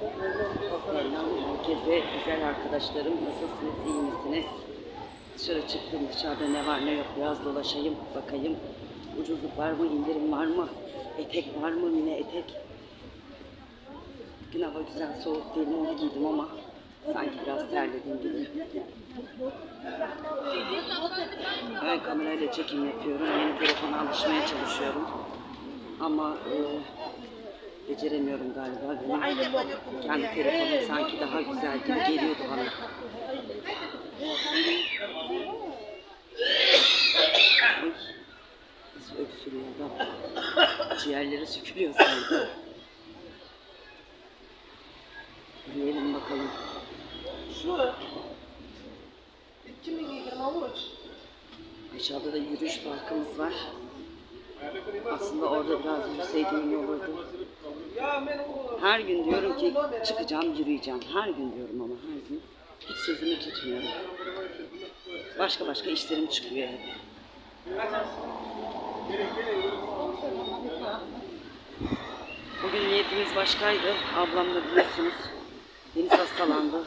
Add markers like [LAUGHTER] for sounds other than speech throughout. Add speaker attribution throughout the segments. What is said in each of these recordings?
Speaker 1: Herkese, güzel arkadaşlarım. Nasılsınız, iyi misiniz? Dışarı çıktım, dışarıda ne var ne yok biraz dolaşayım, bakayım. Ucuzluk var mı, indirim var mı? Etek var mı, mini etek? Bugün hava güzel, soğuk değil, onu giydim ama sanki biraz terledim gibi. Ben kamerayla çekim yapıyorum, yeni telefona alışmaya çalışıyorum. Ama e, beceremiyorum galiba. Benim kendi telefonum sanki daha güzel gibi geliyordu bana. Nasıl öksürüyor adam? Ciğerleri sükülüyor sanki. Yiyelim bakalım.
Speaker 2: Şu. 2023.
Speaker 1: Aşağıda da yürüyüş parkımız var. Aslında orada biraz yürüseydim iyi olurdu. Her gün diyorum ki çıkacağım, yürüyeceğim. Her gün diyorum ama her gün hiç sözümü tutmuyorum. Başka başka işlerim çıkıyor hep. Bugün niyetimiz başkaydı. Ablamla biliyorsunuz. Deniz hastalandı.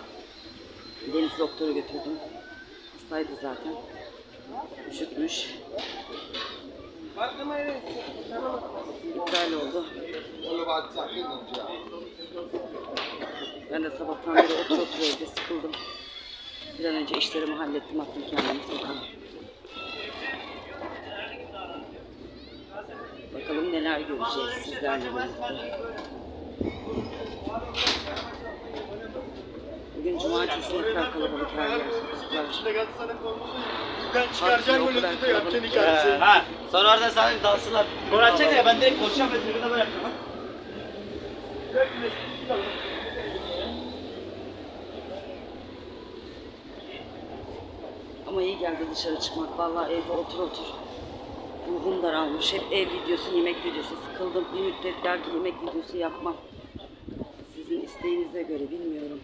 Speaker 1: Deniz doktora götürdüm. Hastaydı zaten. Üşütmüş. İptal oldu. Ben de sabahtan beri otur otur evde sıkıldım. Bir an önce işlerimi hallettim attım kendimi sokağa. Bakalım neler göreceğiz sizlerle birlikte. Bugün cumartesi ne kadar kalabalık her yer sokaklar.
Speaker 3: Ben çıkaracağım böyle tutu yapacaksın hikayesi.
Speaker 4: Ha, sonra orada sana dalsınlar. Koran çek ya ben direkt koşacağım ve tribüne böyle yapacağım. ha.
Speaker 1: Ama iyi geldi dışarı çıkmak. Vallahi evde otur otur. Ruhum daralmış. Hep ev videosu, yemek videosu. Sıkıldım. Bir müddet belki yemek videosu yapmam. Sizin isteğinize göre bilmiyorum.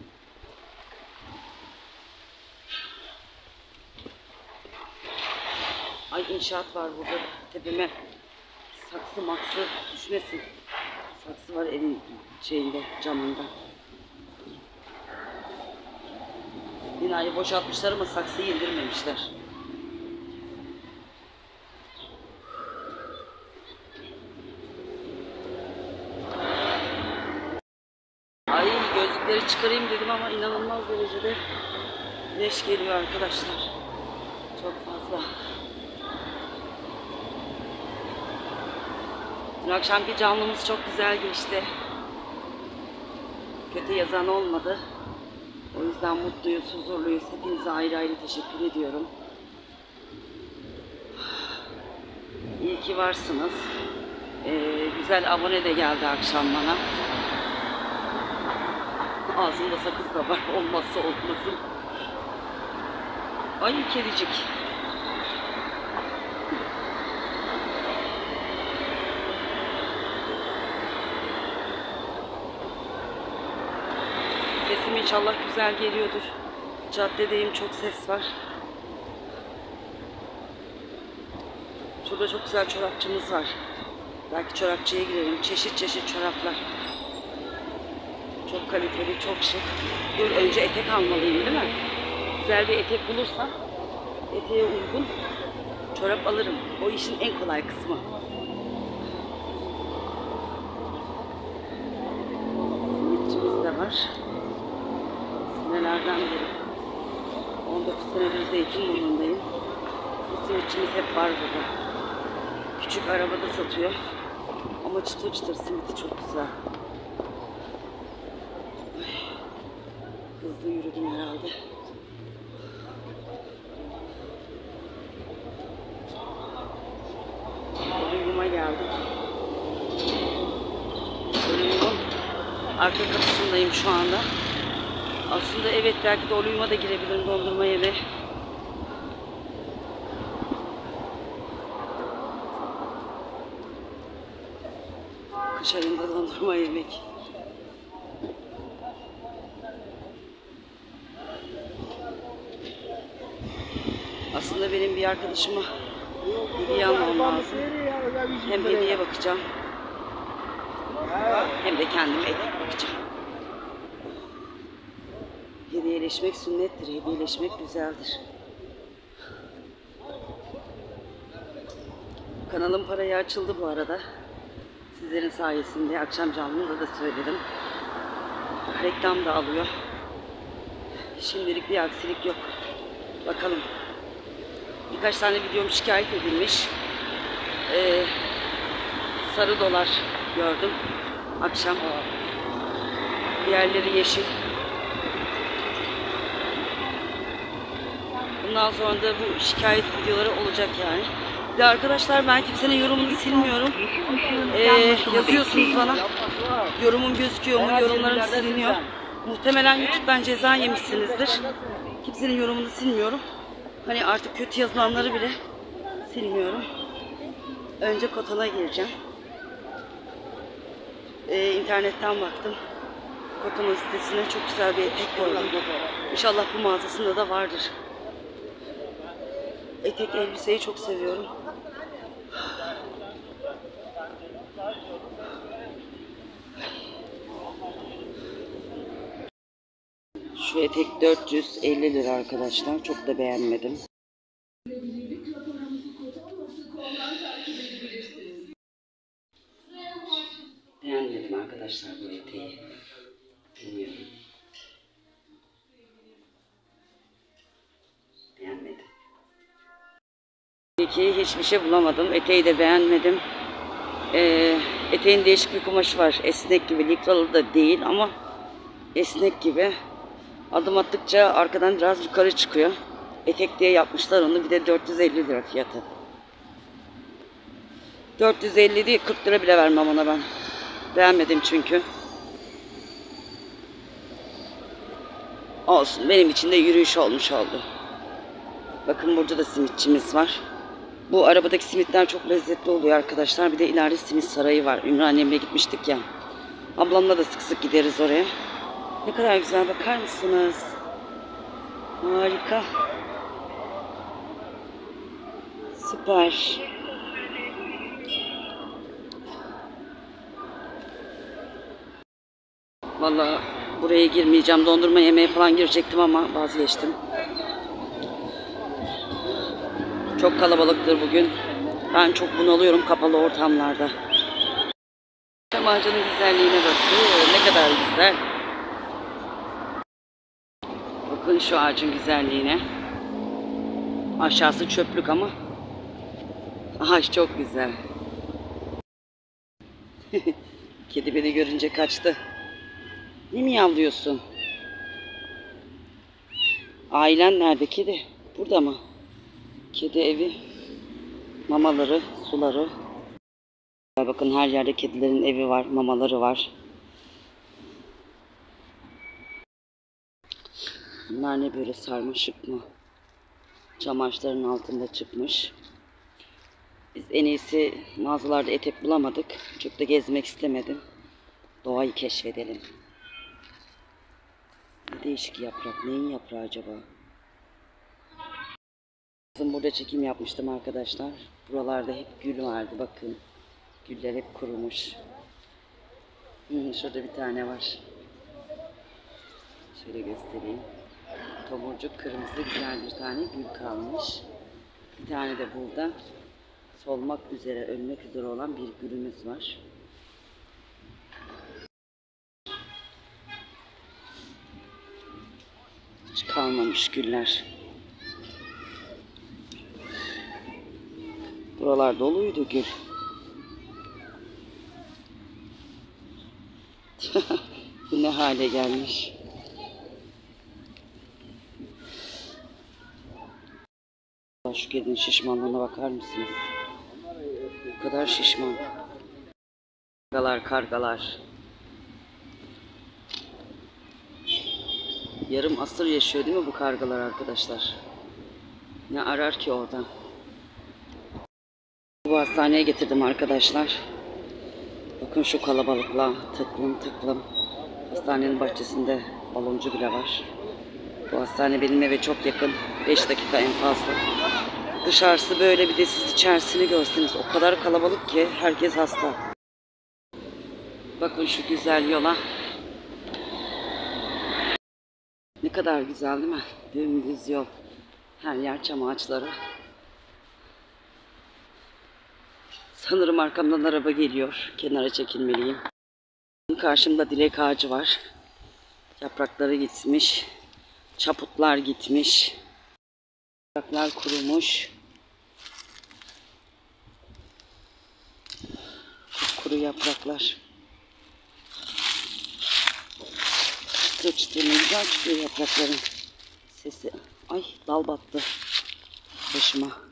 Speaker 1: Ay inşaat var burada tepeme. Saksı maksı düşmesin. Saksı var evin şeyinde, camında. Binayı boşaltmışlar ama saksıyı indirmemişler. Ay gözlükleri çıkarayım dedim ama inanılmaz derecede güneş geliyor arkadaşlar. Çok fazla. Dün akşamki canlımız çok güzel geçti. Kötü yazan olmadı. O yüzden mutluyuz, huzurluyuz. Hepinize ayrı ayrı teşekkür ediyorum. İyi ki varsınız. Ee, güzel abone de geldi akşam bana. Ağzımda sakız da var. [LAUGHS] Olmazsa olmasın. Ay kedicik. İnşallah güzel geliyordur. Caddedeyim çok ses var. Şurada çok güzel çorapçımız var. Belki çorapçıya girelim. Çeşit çeşit çoraplar. Çok kaliteli, çok şık. Dur önce etek almalıyım değil mi? Güzel bir etek bulursam eteğe uygun çorap alırım. O işin en kolay kısmı. Simitçimiz de var. Senelerden beri. 19 senedir Zeytinburnu'ndayım. Bu simitçimiz hep var burada. Küçük arabada satıyor. Ama çıtır çıtır simiti çok güzel. Hızlı yürüdüm herhalde. Ölüyuma geldik. Ölüyumun arka kapısındayım şu anda. Aslında evet belki de Ölüyuma da girebilirim dondurma yeme. Kış ayında dondurma yemek. Aslında benim bir arkadaşıma hediye almam lazım. Hem hediye bakacağım hem de kendime etek bakacağım. Hediyeleşmek sünnettir. Hediyeleşmek güzeldir. Kanalın parayı açıldı bu arada. Sizlerin sayesinde akşam canlımda da söyledim. Reklam da alıyor. Şimdilik bir aksilik yok. Bakalım. Birkaç tane videom şikayet edilmiş. Ee, sarı dolar gördüm akşam. Diğerleri yeşil. Bundan sonra da bu şikayet videoları olacak yani. Bir de arkadaşlar ben kimsenin yorumunu silmiyorum. Ee, yazıyorsunuz bana. Yorumum gözüküyor mu? Yorumlarım siliniyor. Muhtemelen YouTube'dan ceza yemişsinizdir. Kimsenin yorumunu silmiyorum. Hani artık kötü yazılanları bile silmiyorum. Önce Koton'a gireceğim. Ee, internetten baktım. Koton'un sitesine çok güzel bir etek koydum. İnşallah bu mağazasında da vardır. Etek elbiseyi çok seviyorum. Şu etek 450 lira arkadaşlar. Çok da beğenmedim. Beğenmedim arkadaşlar bu eteği. Bilmiyorum. Peki hiçbir şey bulamadım. Eteği de beğenmedim. Ee, eteğin değişik bir kumaşı var. Esnek gibi. Likralı da değil ama esnek gibi. Adım attıkça arkadan biraz yukarı çıkıyor. Etek diye yapmışlar onu. Bir de 450 lira fiyatı. 450 değil 40 lira bile vermem ona ben. Beğenmedim çünkü. Olsun benim için de yürüyüş olmuş oldu. Bakın burada da simitçimiz var. Bu arabadaki simitler çok lezzetli oluyor arkadaşlar. Bir de ileride simit sarayı var. Ümraniye'ye gitmiştik ya. Ablamla da sık sık gideriz oraya. Ne kadar güzel bakar mısınız? Harika. Süper. Vallahi buraya girmeyeceğim. Dondurma yemeye falan girecektim ama vazgeçtim. Çok kalabalıktır bugün. Ben çok bunalıyorum kapalı ortamlarda. Çam ağacının güzelliğine bakın. Ne kadar güzel. Bakın şu ağacın güzelliğine. Aşağısı çöplük ama. Ağaç çok güzel. [LAUGHS] Kedi beni görünce kaçtı. Ne mi yavlıyorsun? Ailen nerede kedi? Burada mı? Kedi evi. Mamaları, suları. Bakın her yerde kedilerin evi var, mamaları var. Bunlar ne böyle sarmaşık mı? Çamaşırların altında çıkmış. Biz en iyisi mağazalarda etek bulamadık. Çok da gezmek istemedim. Doğayı keşfedelim. Ne değişik yaprak. Neyin yaprağı acaba? Burada çekim yapmıştım arkadaşlar. Buralarda hep gül vardı. Bakın. Güller hep kurumuş. Şurada bir tane var. Şöyle göstereyim. Tomurcuk kırmızı güzel bir tane gül kalmış. Bir tane de burada solmak üzere, ölmek üzere olan bir gülümüz var. Hiç kalmamış güller. Buralar doluydu gül. [LAUGHS] Bu ne hale gelmiş. Şu kedinin şişmanlığına bakar mısınız? Bu kadar şişman. Kargalar, kargalar. Yarım asır yaşıyor değil mi bu kargalar arkadaşlar? Ne arar ki oradan? Bu hastaneye getirdim arkadaşlar. Bakın şu kalabalıkla tıklım tıklım. Hastanenin bahçesinde baloncu bile var. Bu hastane benim eve çok yakın. 5 dakika en fazla. Dışarısı böyle bir de siz içerisini görseniz o kadar kalabalık ki herkes hasta. Bakın şu güzel yola. Ne kadar güzel değil mi? Dümdüz yol. Her yer çam ağaçları. Sanırım arkamdan araba geliyor. Kenara çekilmeliyim. Karşımda dilek ağacı var. Yaprakları gitmiş. Çaputlar gitmiş. Yapraklar kurumuş. Kuru yapraklar. Çıtır çıtır ne güzel yaprakların sesi. Ay dal battı başıma.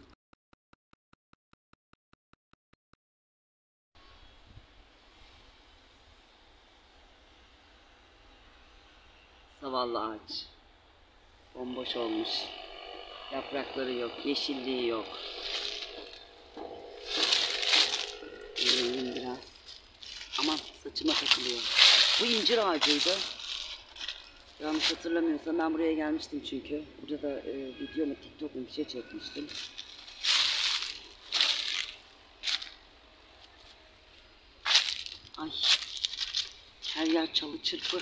Speaker 1: Zavallı ağaç. Bomboş olmuş. Yaprakları yok, yeşilliği yok. Yürüyeyim biraz. Aman saçıma takılıyor. Bu incir ağacıydı. Yanlış hatırlamıyorsam ben buraya gelmiştim çünkü. Burada da e, video mu TikTok mu bir şey çekmiştim. Ay. Her yer çalı çırpı.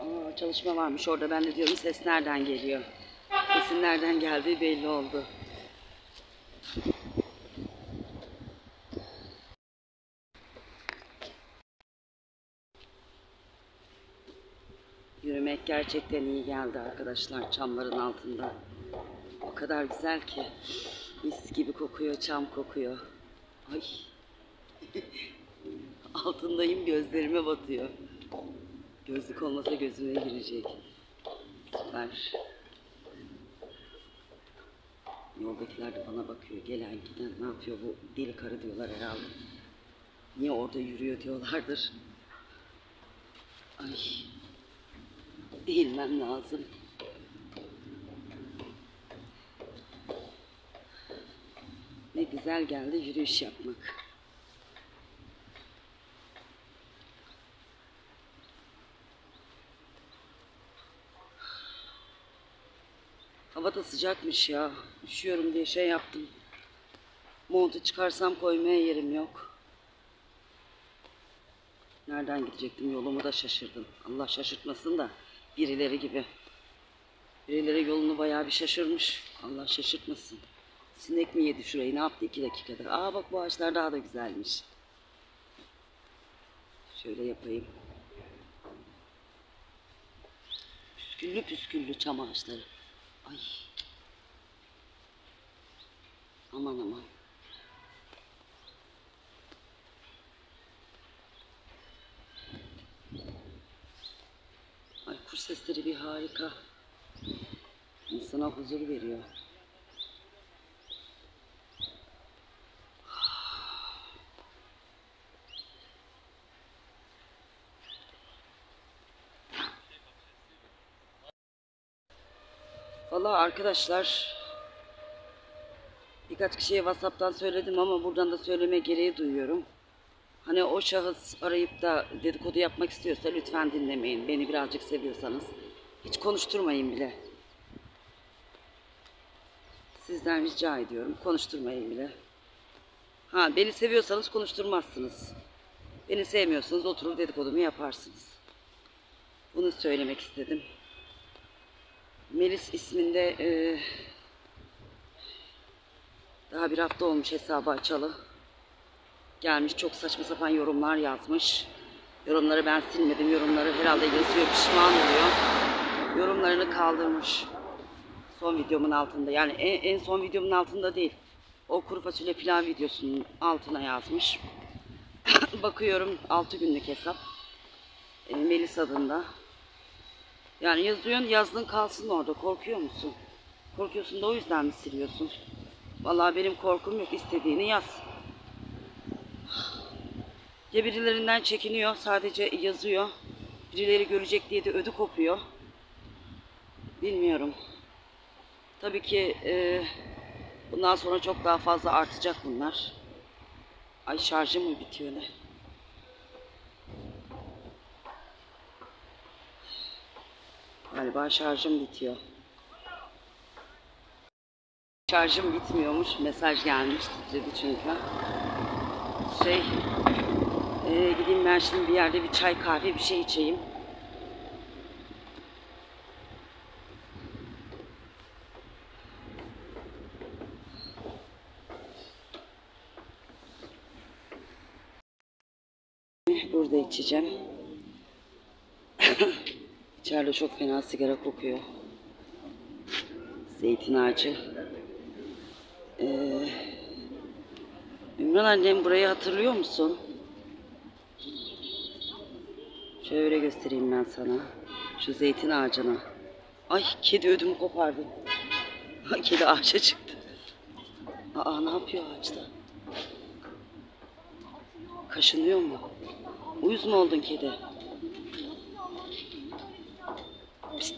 Speaker 1: Aa, çalışma varmış orada. Ben de diyorum ses nereden geliyor? Sesin nereden geldiği belli oldu. Yürümek gerçekten iyi geldi arkadaşlar çamların altında. O kadar güzel ki. Mis gibi kokuyor, çam kokuyor. Ay. [LAUGHS] Altındayım gözlerime batıyor. Gözlük olmasa gözüme girecek. Süper. Yoldakiler de bana bakıyor. Gelen giden ne yapıyor bu deli karı diyorlar herhalde. Niye orada yürüyor diyorlardır. Ay. Eğilmem lazım. Ne güzel geldi yürüyüş yapmak. Hava da sıcakmış ya. Üşüyorum diye şey yaptım. Montu çıkarsam koymaya yerim yok. Nereden gidecektim yolumu da şaşırdım. Allah şaşırtmasın da birileri gibi. Birileri yolunu bayağı bir şaşırmış. Allah şaşırtmasın. Sinek mi yedi şurayı ne yaptı iki dakikada. Aa bak bu ağaçlar daha da güzelmiş. Şöyle yapayım. Püsküllü püsküllü çam ağaçları. Ay. Aman aman. Ay kuş sesleri bir harika. İnsana huzur veriyor. Vallahi arkadaşlar birkaç kişiye WhatsApp'tan söyledim ama buradan da söyleme gereği duyuyorum. Hani o şahıs arayıp da dedikodu yapmak istiyorsa lütfen dinlemeyin. Beni birazcık seviyorsanız hiç konuşturmayın bile. Sizden rica ediyorum konuşturmayın bile. Ha beni seviyorsanız konuşturmazsınız. Beni sevmiyorsanız oturur dedikodumu yaparsınız. Bunu söylemek istedim. Melis isminde e, daha bir hafta olmuş hesabı açalı. Gelmiş çok saçma sapan yorumlar yazmış. Yorumları ben silmedim. Yorumları herhalde yazıyor pişman oluyor. Yorumlarını kaldırmış. Son videomun altında. Yani en, en son videomun altında değil. O kuru fasulye pilav videosunun altına yazmış. [LAUGHS] Bakıyorum 6 günlük hesap. E, Melis adında. Yani yazıyorsun yazdın kalsın orada. Korkuyor musun? Korkuyorsun da o yüzden mi siliyorsun? Vallahi benim korkum yok. istediğini yaz. Ya birilerinden çekiniyor. Sadece yazıyor. Birileri görecek diye de ödü kopuyor. Bilmiyorum. Tabii ki e, bundan sonra çok daha fazla artacak bunlar. Ay şarjım mı bitiyor ne? Galiba şarjım bitiyor. Şarjım bitmiyormuş. Mesaj gelmiş. Titredi çünkü. Şey, e, gideyim ben şimdi bir yerde bir çay kahve bir şey içeyim. Burada içeceğim. [LAUGHS] İçeride çok fena sigara kokuyor. Zeytin ağacı. Ee, Ümran annem burayı hatırlıyor musun? Şöyle göstereyim ben sana. Şu zeytin ağacına. Ay kedi ödümü kopardı. kedi ağaca çıktı. Aa ne yapıyor ağaçta? Kaşınıyor mu? Uyuz mu oldun kedi? Pist.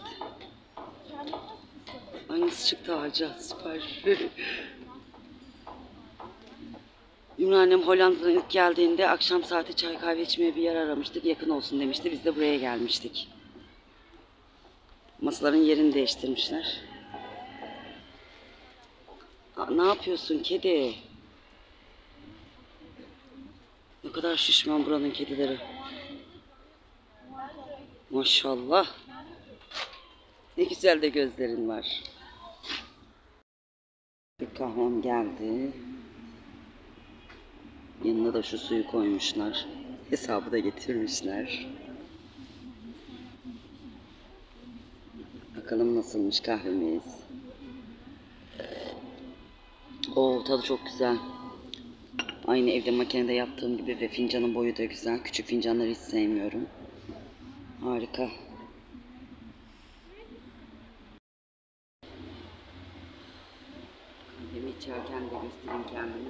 Speaker 1: Hangisi çıktı ağaca? Süper. [LAUGHS] Ümran annem Hollanda'dan ilk geldiğinde akşam saati çay kahve içmeye bir yer aramıştık. Yakın olsun demişti. Biz de buraya gelmiştik. Masaların yerini değiştirmişler. Aa, ne yapıyorsun kedi? Ne kadar şişman buranın kedileri. Maşallah. Ne güzel de gözlerin var. Bir kahvem geldi. Yanına da şu suyu koymuşlar. Hesabı da getirmişler. Bakalım nasılmış kahvemiz. Oo tadı çok güzel. Aynı evde makinede yaptığım gibi ve fincanın boyu da güzel. Küçük fincanları hiç sevmiyorum. Harika. Kahvemi içerken de göstereyim kendimi.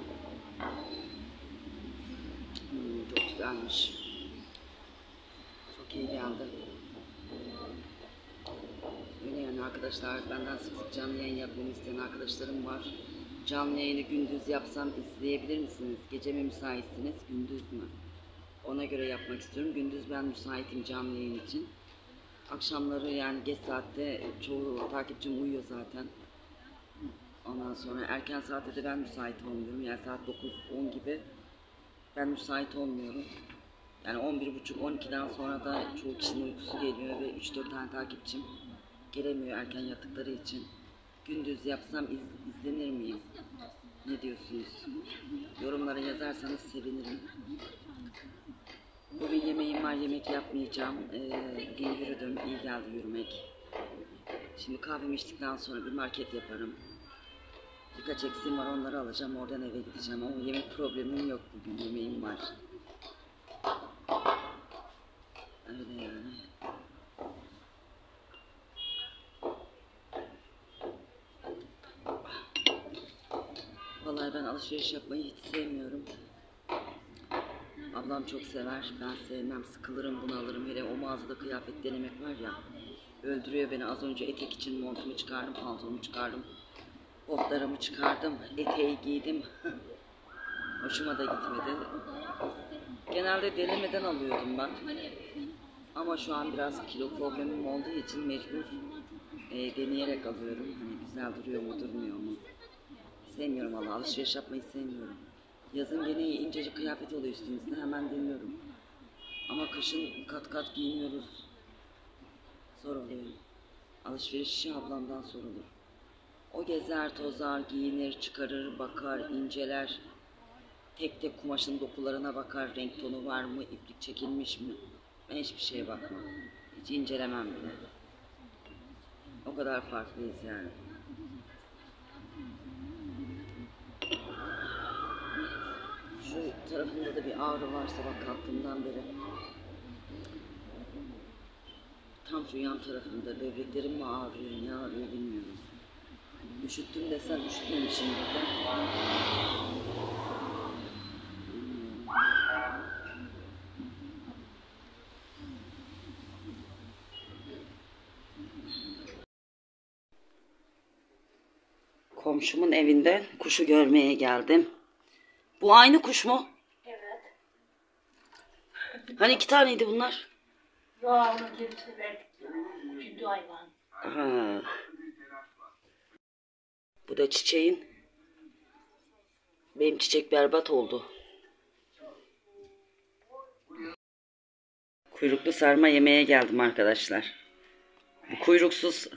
Speaker 1: Çok güzelmiş. Çok iyi geldi. Öyle yani arkadaşlar benden sık sık canlı yayın yapmamı isteyen arkadaşlarım var. Canlı yayını gündüz yapsam izleyebilir misiniz? Gece mi müsaitsiniz, gündüz mü? Ona göre yapmak istiyorum. Gündüz ben müsaitim canlı yayın için. Akşamları yani geç saatte çoğu takipçim uyuyor zaten. Ondan sonra erken saatte de ben müsait olmuyorum. Yani saat 9-10 gibi ben müsait olmuyorum. Yani 11.30-12'den sonra da çoğu kişinin uykusu geliyor ve 3-4 tane takipçim gelemiyor erken yattıkları için. Gündüz yapsam iz- izlenir miyim? Ne diyorsunuz? Yorumlara yazarsanız sevinirim. Bugün yemeğim var, yemek yapmayacağım. Ee, bugün yürüdüm, iyi geldi yürümek. Şimdi kahvemi içtikten sonra bir market yaparım. Birkaç eksiğim var, onları alacağım. Oradan eve gideceğim ama yemek problemim yok bugün, yemeğim var. Öyle yani. Vallahi ben alışveriş yapmayı hiç sevmiyorum. Ablam çok sever. Ben sevmem. Sıkılırım, bunalırım. Hele o mağazada kıyafet denemek var ya. Öldürüyor beni. Az önce etek için montumu çıkardım, pantolonumu çıkardım. Botlarımı çıkardım. Eteği giydim. Hoşuma da gitmedi. Genelde denemeden alıyordum ben. Ama şu an biraz kilo problemim olduğu için mecbur e, deneyerek alıyorum. Hani güzel duruyor mu, durmuyor mu? Sevmiyorum valla. Alışveriş yapmayı sevmiyorum. Yazın gene incecik kıyafet oluyor üstümüzde. Hemen deniyorum. Ama kışın kat kat giyiniyoruz. Zor oluyor. Alışveriş ablamdan sorulur. O gezer, tozar, giyinir, çıkarır, bakar, inceler. Tek tek kumaşın dokularına bakar, renk tonu var mı, iplik çekilmiş mi? Ben hiçbir şeye bakmam. Hiç incelemem bile. O kadar farklıyız yani. Şu tarafımda da bir ağrı var sabah kalktığımdan beri. Tam şu yan tarafımda böbreklerim mi ağrıyor, ne ağrıyor bilmiyorum. Üşüttüm desem de. Bilmiyorum. Komşumun evinde kuşu görmeye geldim. Bu aynı kuş mu?
Speaker 5: Evet.
Speaker 1: Hani iki taneydi bunlar?
Speaker 5: Ya onu gerisini verdik. Üçüncü hayvan.
Speaker 1: Ha. Bu da çiçeğin. Benim çiçek berbat oldu. Kuyruklu sarma yemeye geldim arkadaşlar. Bu kuyruksuz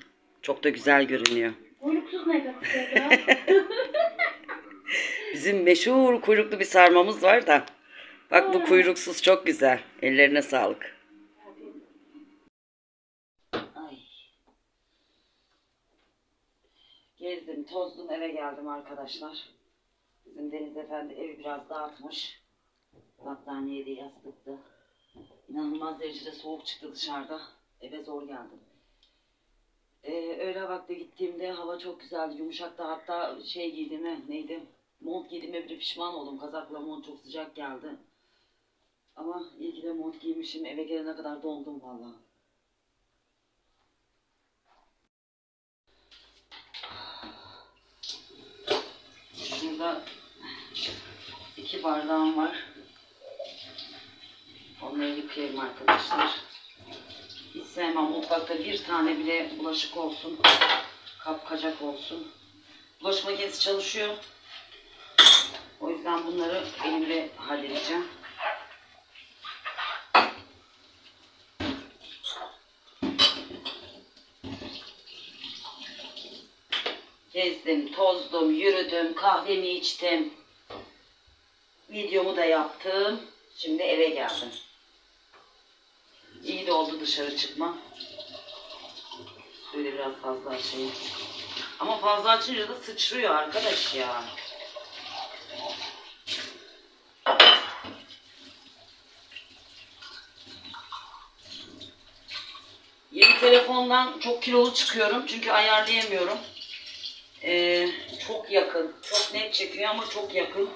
Speaker 1: çok da güzel görünüyor.
Speaker 5: Uykusuz ne kadar [LAUGHS]
Speaker 1: Bizim meşhur kuyruklu bir sarmamız var da. Bak bu kuyruksuz çok güzel. Ellerine sağlık. Ay. Gezdim, tozdum, eve geldim arkadaşlar. Bizim Deniz Efendi evi biraz dağıtmış. Battaniyeydi, yastıktı. İnanılmaz derecede soğuk çıktı dışarıda. Eve zor geldim. Ee, öğle vakti gittiğimde hava çok güzeldi, yumuşaktı. Hatta şey giydiğime neydi? Mont giydiğime bile pişman oldum. Kazakla mont çok sıcak geldi. Ama iyi ki de mont giymişim. Eve gelene kadar dondum vallahi. Şurada iki bardağım var. Onları yıkayayım arkadaşlar. Hiç sevmem mutfakta bir tane bile bulaşık olsun. Kapkacak olsun. Bulaşık makinesi çalışıyor. O yüzden bunları elimle halledeceğim. Gezdim, tozdum, yürüdüm, kahvemi içtim. Videomu da yaptım. Şimdi eve geldim. İyi de oldu dışarı çıkma. Şöyle biraz fazla açayım. Ama fazla açınca da sıçrıyor arkadaş ya. Yeni telefondan çok kilolu çıkıyorum çünkü ayarlayamıyorum. Ee, çok yakın. Çok net çekiyor ama çok yakın.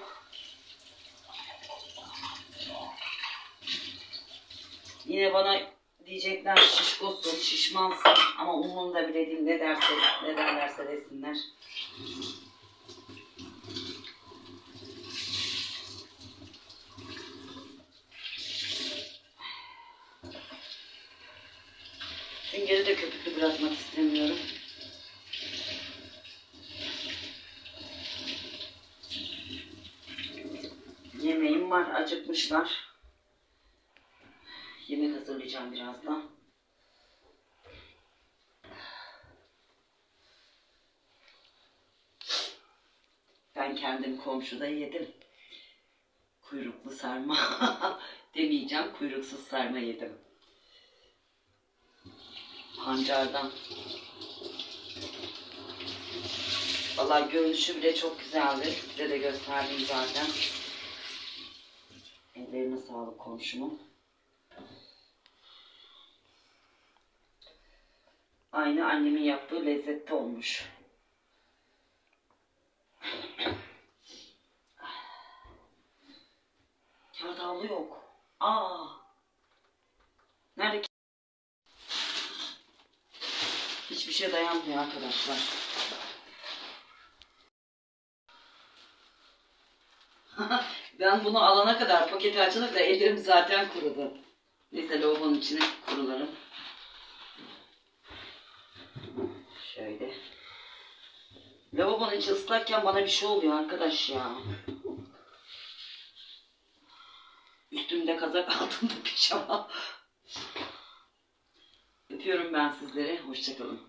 Speaker 1: Yine bana diyecekler şişkosun, şişmansın ama umurumda bile değil ne derse, ne derlerse desinler. Süngeri de köpüklü bırakmak istemiyorum. Yemeğim var, acıkmışlar. Yemek hazırlayacağım birazdan. Ben kendim komşuda yedim. Kuyruklu sarma. [LAUGHS] Demeyeceğim, kuyruksuz sarma yedim. Pancardan. Vallahi görünüşü bile çok güzeldi. Size de gösterdim zaten. Ellerine sağlık komşumun. Aynı annemin yaptığı lezzette olmuş. Havlu yok. Aa. Nerede? Hiçbir şey dayanmıyor arkadaşlar. Ben bunu alana kadar paketi açana kadar ellerim zaten kurudu. Neyse lavabonun içine kurularım. Şöyle. Lavabonun içi ıslakken bana bir şey oluyor arkadaş ya. Üstümde kazak [LAUGHS] altımda pijama. Öpüyorum ben sizleri. Hoşçakalın.